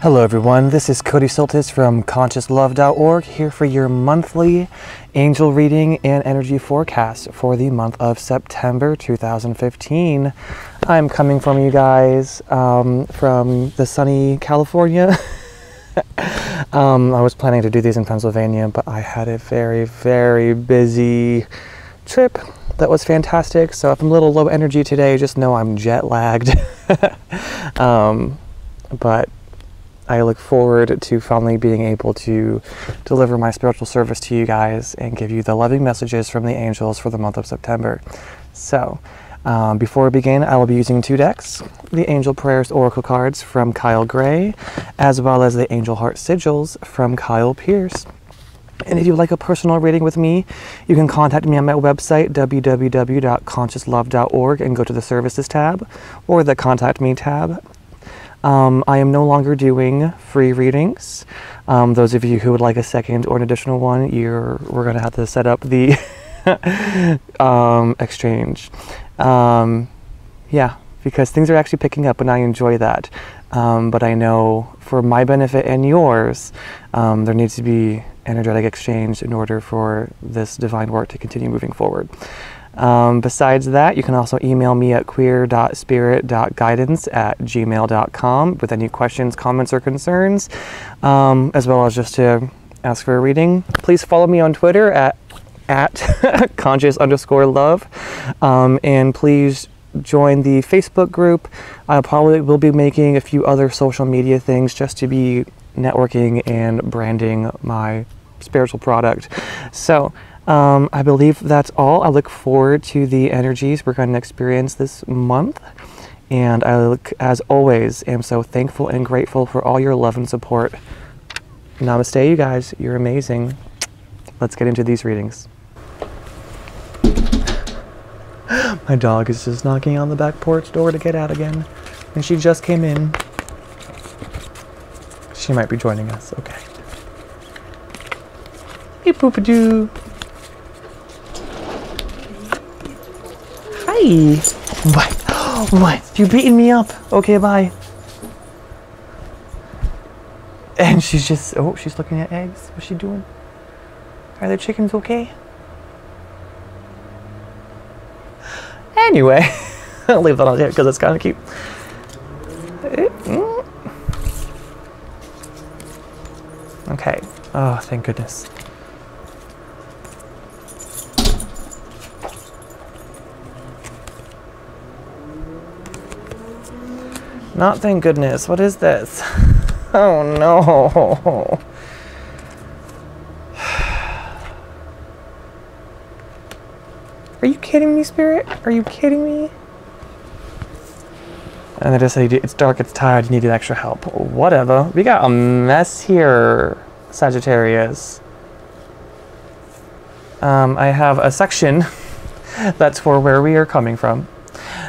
Hello, everyone. This is Coty Siltis from ConsciousLove.org here for your monthly angel reading and energy forecast for the month of September 2015. I'm coming from you guys um, from the sunny California. um, I was planning to do these in Pennsylvania, but I had a very, very busy trip that was fantastic. So if I'm a little low energy today, just know I'm jet lagged. um, but I look forward to finally being able to deliver my spiritual service to you guys and give you the loving messages from the angels for the month of September. So, um, before we begin, I will be using two decks the Angel Prayers Oracle cards from Kyle Gray, as well as the Angel Heart Sigils from Kyle Pierce. And if you'd like a personal reading with me, you can contact me on my website, www.consciouslove.org, and go to the Services tab or the Contact Me tab. Um, I am no longer doing free readings. Um, those of you who would like a second or an additional one, you're we're gonna have to set up the um, exchange. Um, yeah, because things are actually picking up, and I enjoy that. Um, but I know for my benefit and yours, um, there needs to be energetic exchange in order for this divine work to continue moving forward. Um, besides that, you can also email me at queer.spirit.guidance at gmail.com with any questions, comments, or concerns, um, as well as just to ask for a reading. Please follow me on Twitter at, at conscious underscore love, um, and please join the Facebook group. I probably will be making a few other social media things just to be networking and branding my spiritual product. So, um, I believe that's all. I look forward to the energies we're going to experience this month. And I look, as always, am so thankful and grateful for all your love and support. Namaste, you guys. You're amazing. Let's get into these readings. My dog is just knocking on the back porch door to get out again. And she just came in. She might be joining us. Okay. Hey, poopadoo. Hi. What? What? You beating me up? Okay, bye. And she's just, oh, she's looking at eggs. What's she doing? Are the chickens okay? Anyway, I'll leave that on here because it's kind of cute. Mm-hmm. Okay. Oh, thank goodness. Not thank goodness. What is this? Oh no. Are you kidding me, Spirit? Are you kidding me? And they just say, it's dark, it's tired, you needed extra help. Whatever. We got a mess here, Sagittarius. Um, I have a section that's for where we are coming from.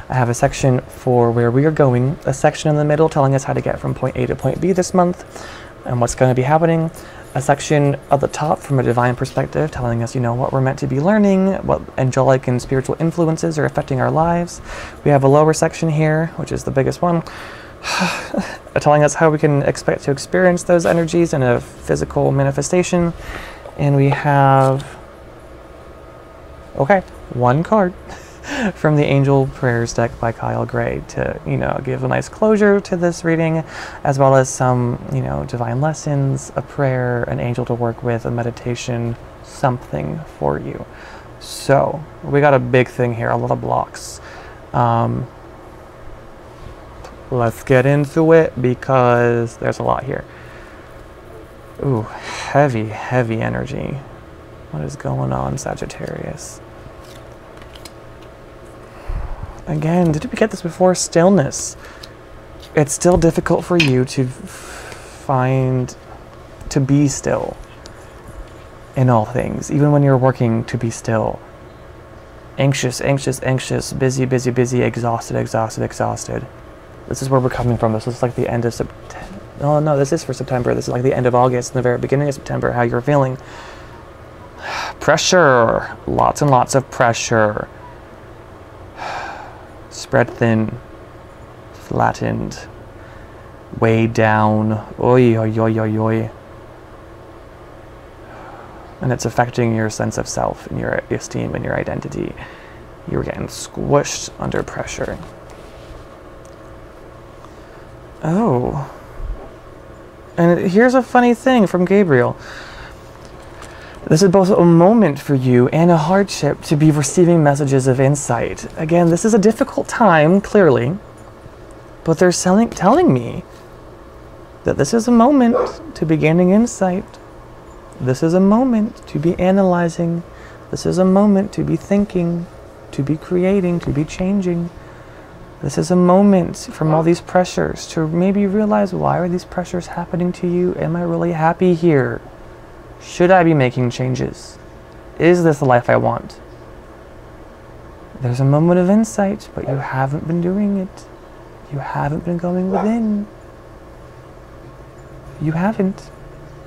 I have a section for where we are going, a section in the middle telling us how to get from point A to point B this month and what's going to be happening, a section at the top from a divine perspective telling us, you know, what we're meant to be learning, what angelic and spiritual influences are affecting our lives. We have a lower section here, which is the biggest one, telling us how we can expect to experience those energies in a physical manifestation. And we have, okay, one card. from the Angel Prayers deck by Kyle Gray to, you know, give a nice closure to this reading, as well as some, you know, divine lessons, a prayer, an angel to work with, a meditation, something for you. So, we got a big thing here, a lot of blocks. Um, let's get into it because there's a lot here. Ooh, heavy, heavy energy. What is going on, Sagittarius? Again, did we get this before? Stillness. It's still difficult for you to find, to be still in all things, even when you're working to be still. Anxious, anxious, anxious, busy, busy, busy, exhausted, exhausted, exhausted. This is where we're coming from. This is like the end of September. Oh, no, this is for September. This is like the end of August and the very beginning of September, how you're feeling. Pressure. Lots and lots of pressure spread thin, flattened, weighed down. Oi, oi, oi, oi, oi. And it's affecting your sense of self and your esteem and your identity. You're getting squished under pressure. Oh. And here's a funny thing from Gabriel. This is both a moment for you and a hardship to be receiving messages of insight. Again, this is a difficult time, clearly, but they're selling, telling me that this is a moment to be gaining insight. This is a moment to be analyzing. This is a moment to be thinking, to be creating, to be changing. This is a moment from all these pressures to maybe realize why are these pressures happening to you? Am I really happy here? Should I be making changes? Is this the life I want? There's a moment of insight, but you haven't been doing it. You haven't been going within. You haven't.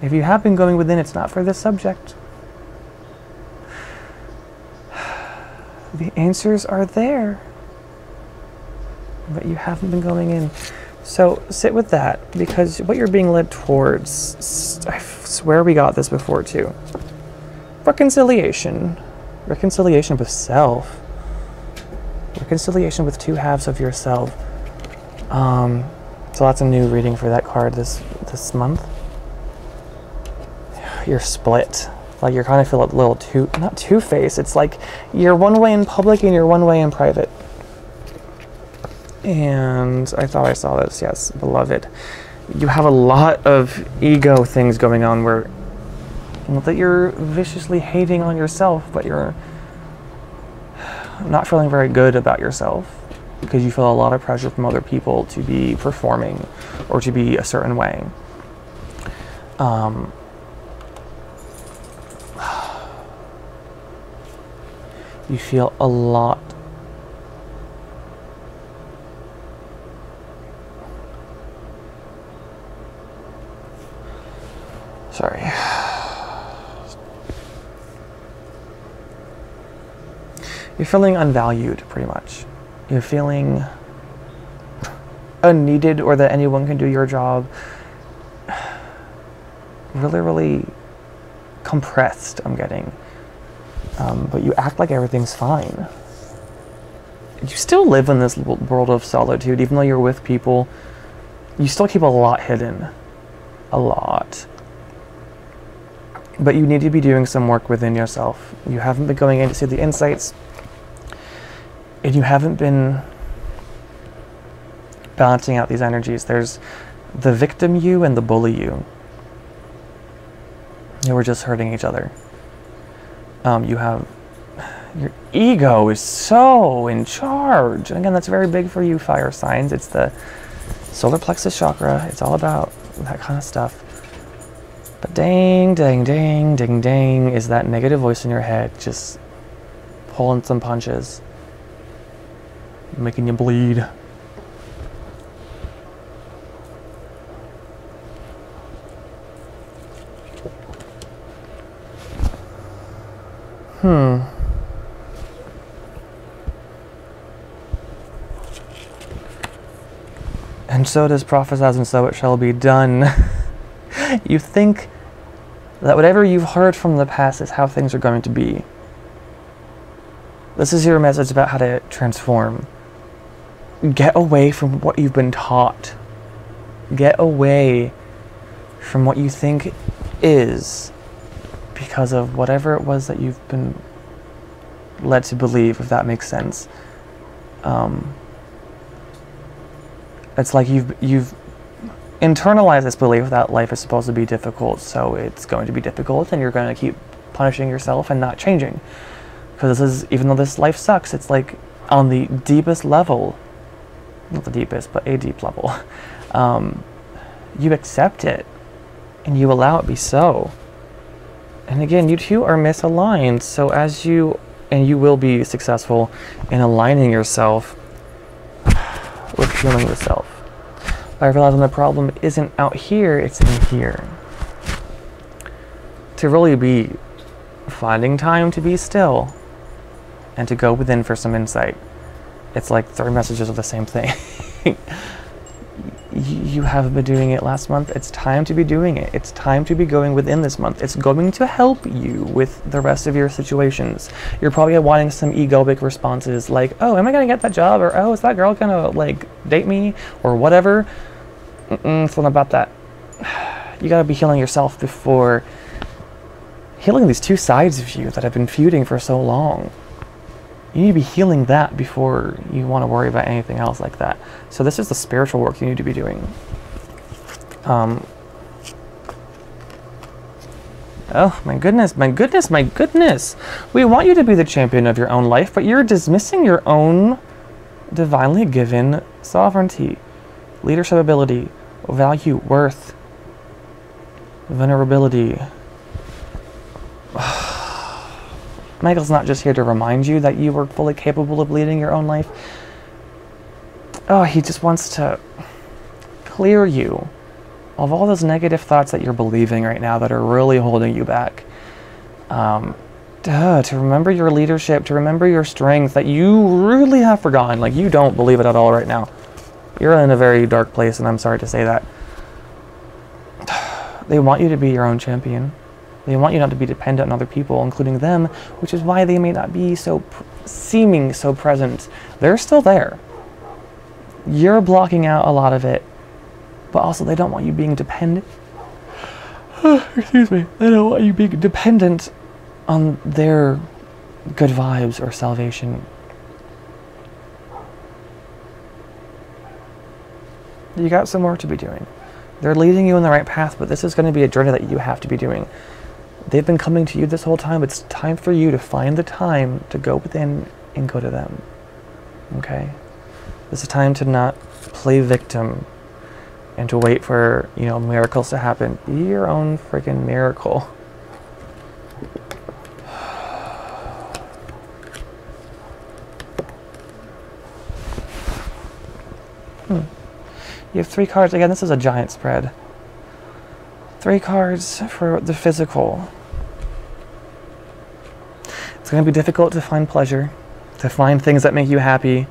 If you have been going within, it's not for this subject. The answers are there, but you haven't been going in. So sit with that because what you're being led towards, I swear we got this before too. Reconciliation. Reconciliation with self. Reconciliation with two halves of yourself. Um, so that's a new reading for that card this this month. You're split. Like you're kind of feel a little two, not two-faced. It's like you're one way in public and you're one way in private. And I thought I saw this. Yes, beloved. You have a lot of ego things going on where not that you're viciously hating on yourself, but you're not feeling very good about yourself because you feel a lot of pressure from other people to be performing or to be a certain way. Um, you feel a lot You're feeling unvalued, pretty much. You're feeling unneeded or that anyone can do your job. Really, really compressed, I'm getting. Um, but you act like everything's fine. You still live in this world of solitude, even though you're with people. You still keep a lot hidden. A lot but you need to be doing some work within yourself. You haven't been going in to see the insights, and you haven't been balancing out these energies. There's the victim you and the bully you. You were just hurting each other. Um, you have your ego is so in charge. And again, that's very big for you, fire signs. It's the solar plexus chakra. It's all about that kind of stuff. But dang, dang, dang, ding, dang is that negative voice in your head just pulling some punches, making you bleed. Hmm. And so does prophesies, and so it shall be done. you think that whatever you've heard from the past is how things are going to be. This is your message about how to transform. Get away from what you've been taught. Get away from what you think is because of whatever it was that you've been led to believe, if that makes sense. Um, it's like you've you've internalize this belief that life is supposed to be difficult, so it's going to be difficult, and you're going to keep punishing yourself and not changing. Because this is, even though this life sucks, it's like on the deepest level, not the deepest, but a deep level, um, you accept it and you allow it be so. And again, you two are misaligned, so as you, and you will be successful in aligning yourself with healing the self. I realized the problem isn't out here, it's in here. To really be finding time to be still and to go within for some insight. It's like three messages of the same thing. you have been doing it last month. It's time to be doing it. It's time to be going within this month. It's going to help you with the rest of your situations. You're probably wanting some egoic responses like, oh, am I going to get that job? Or, oh, is that girl going to, like, date me? Or whatever. Mm-mm, it's not about that. You got to be healing yourself before healing these two sides of you that have been feuding for so long you need to be healing that before you want to worry about anything else like that. So this is the spiritual work you need to be doing. Um, oh my goodness, my goodness, my goodness. We want you to be the champion of your own life, but you're dismissing your own divinely given sovereignty, leadership ability, value, worth, vulnerability. Michael's not just here to remind you that you were fully capable of leading your own life. Oh, he just wants to clear you of all those negative thoughts that you're believing right now that are really holding you back. Um, duh, to remember your leadership, to remember your strength that you really have forgotten. Like, you don't believe it at all right now. You're in a very dark place, and I'm sorry to say that. They want you to be your own champion. They want you not to be dependent on other people, including them, which is why they may not be so seeming so present. They're still there. You're blocking out a lot of it, but also they don't want you being dependent. Excuse me. They don't want you being dependent on their good vibes or salvation. You got some work to be doing. They're leading you in the right path, but this is going to be a journey that you have to be doing. They've been coming to you this whole time. It's time for you to find the time to go within and go to them. Okay? It's is time to not play victim and to wait for, you know, miracles to happen. Be your own freaking miracle. Hmm. You have three cards. Again, this is a giant spread. Three cards for the physical. It's going to be difficult to find pleasure, to find things that make you happy,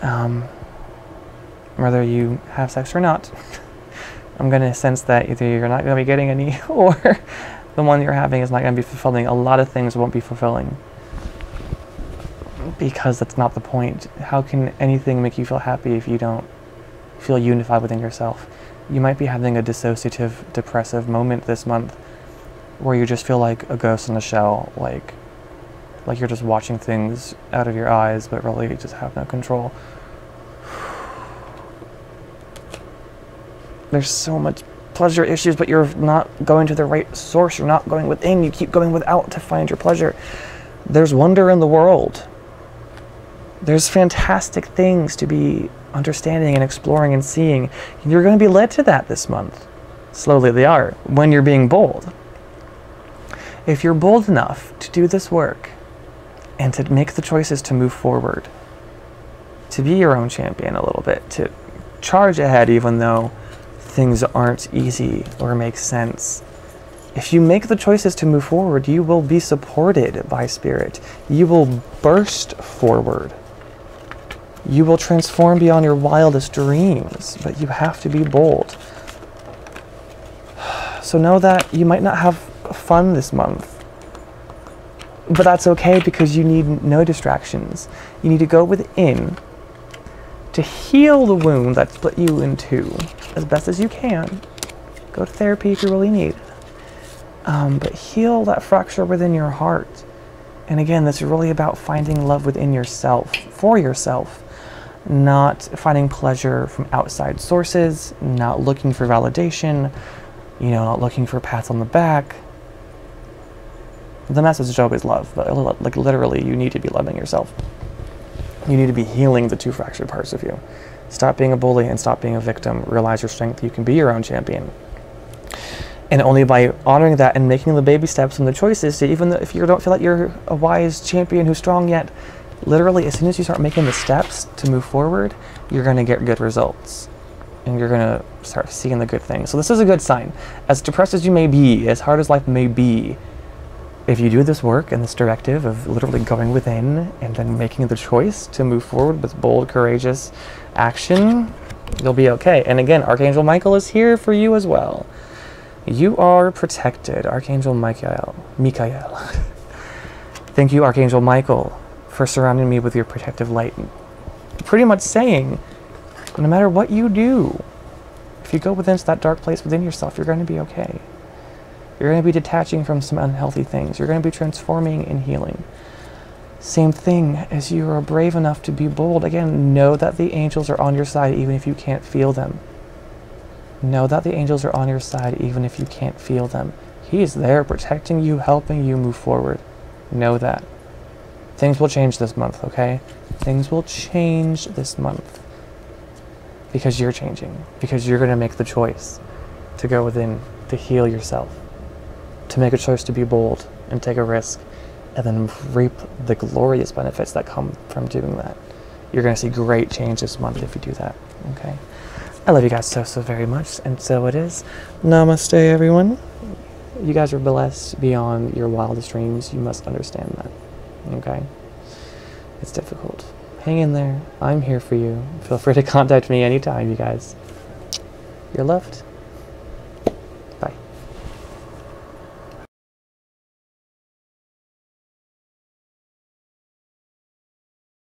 um, whether you have sex or not. I'm going to sense that either you're not going to be getting any or the one you're having is not going to be fulfilling. A lot of things won't be fulfilling because that's not the point. How can anything make you feel happy if you don't feel unified within yourself? You might be having a dissociative, depressive moment this month where you just feel like a ghost in a shell, like like you're just watching things out of your eyes, but really you just have no control. There's so much pleasure issues, but you're not going to the right source. You're not going within. You keep going without to find your pleasure. There's wonder in the world. There's fantastic things to be understanding and exploring and seeing. You're going to be led to that this month. Slowly they are, when you're being bold. If you're bold enough to do this work and to make the choices to move forward, to be your own champion a little bit, to charge ahead even though things aren't easy or make sense. If you make the choices to move forward, you will be supported by Spirit. You will burst forward. You will transform beyond your wildest dreams, but you have to be bold. So know that you might not have fun this month. But that's okay because you need no distractions. You need to go within to heal the wound that split you in two as best as you can. Go to therapy if you really need. Um, but heal that fracture within your heart. And again, this is really about finding love within yourself, for yourself not finding pleasure from outside sources, not looking for validation, you know, not looking for pats on the back. The message is always love, but like literally, you need to be loving yourself. You need to be healing the two fractured parts of you. Stop being a bully and stop being a victim. Realize your strength. You can be your own champion. And only by honoring that and making the baby steps and the choices, even if you don't feel like you're a wise champion who's strong yet, literally as soon as you start making the steps to move forward, you're going to get good results. And you're going to start seeing the good things. So this is a good sign. As depressed as you may be, as hard as life may be, if you do this work and this directive of literally going within and then making the choice to move forward with bold, courageous action, You'll be okay. And again, Archangel Michael is here for you as well. You are protected, Archangel Michael. Michael. Thank you, Archangel Michael, for surrounding me with your protective light. Pretty much saying, no matter what you do, if you go within that dark place within yourself, you're going to be okay. You're going to be detaching from some unhealthy things. You're going to be transforming and healing. Same thing as you are brave enough to be bold. Again, know that the angels are on your side even if you can't feel them. Know that the angels are on your side even if you can't feel them. He is there protecting you, helping you move forward. Know that. Things will change this month, okay? Things will change this month. Because you're changing. Because you're going to make the choice to go within, to heal yourself, to make a choice to be bold and take a risk, and then reap the glorious benefits that come from doing that. You're going to see great change this month if you do that, okay? I love you guys so, so very much, and so it is. Namaste, everyone you guys are blessed beyond your wildest dreams. You must understand that. Okay? It's difficult. Hang in there. I'm here for you. Feel free to contact me anytime, you guys. You're loved.